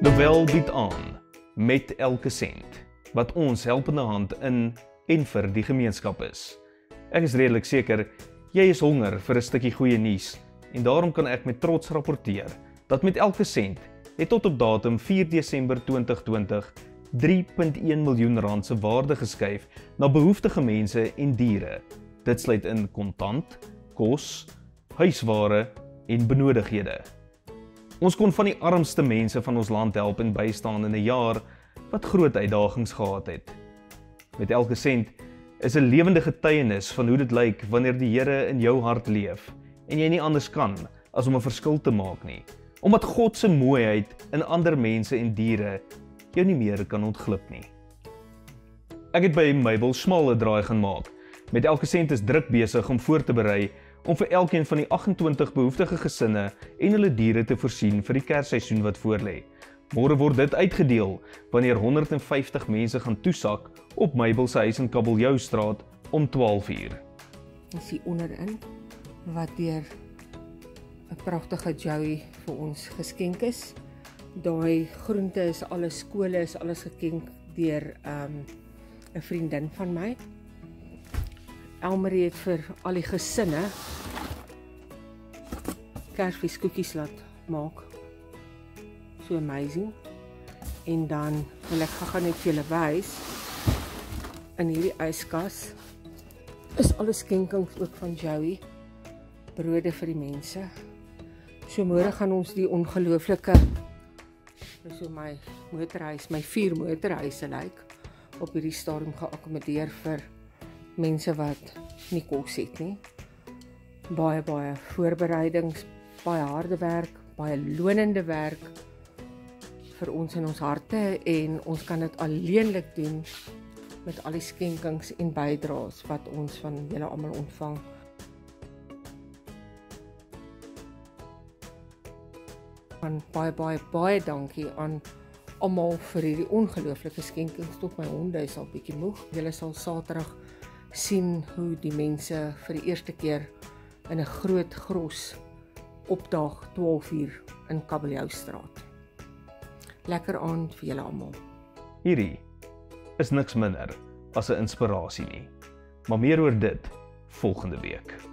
Bonwel bied aan met elke sent wat ons helpende hand in en vir die gemeenskap is. Ek is redelik seker jy is honger vir 'n stukkie goeie nuus en daarom kan ek met trots rapporteer dat met elke sent het tot op datum 4 Desember 2020 3.1 miljoen rand se waarde geskuif na behoeftige mense en diere. Dit sluit in kontant, kos, huisware en benodighede. Ons kon van die armste mense van ons land help en bystaan in 'n jaar wat groot uitdagings gehad het. Met elke sent is 'n lewende getuienis van hoe dit lyk wanneer die Here in jou hart leef en jy nie anders kan as om 'n verskil te maak nie. Omdat God se mooiheid in ander mense en diere jou nie meer kan ontglip nie. Ek het by Mabel smalle draai gaan maak. Met elke sent is druk besig om voor te berei om vir elkeen van die 28 behoeftige gesinne en hulle diere te voorsien vir die Kersseisoen wat voorlê. Môre word dit uitgedeel wanneer 150 mense gaan toesak op Mabel se huis in Kabeljou straat om 12uur. Ons sien onderin wat deur 'n pragtige Joey vir ons geskenk is daai groente is alles skole is alles gekenk deur 'n um, vriendin van my. Elmarie het vir al die gesinne Kersfees koekies laat maak. So amazing. En dan wil ek gou net vir julle wys in hierdie yskas is alles skenkings ook van Joey brode vir die mense. So môre gaan ons die ongelooflike Dis so my motorhuis, my vier motorhuise lyk op hierdie stadium geakkommodeer vir mense wat nie kos het nie. Baie baie voorbereidings, baie harde werk, baie lonende werk vir ons in ons harte en ons kan dit alleenlik doen met al die skenkings en bydraes wat ons van julle almal ontvang. aan baie baie baie dankie aan almal vir hierdie ongelooflike skenkings tot my honde is al bietjie moeg. Julle sal Saterdag sien hoe die mense vir die eerste keer in 'n groot gros opdaag 12uur in Kabeljou straat. Lekker aand vir julle almal. Hierdie is niks minder as 'n inspirasie nie. Maar meer oor dit volgende week.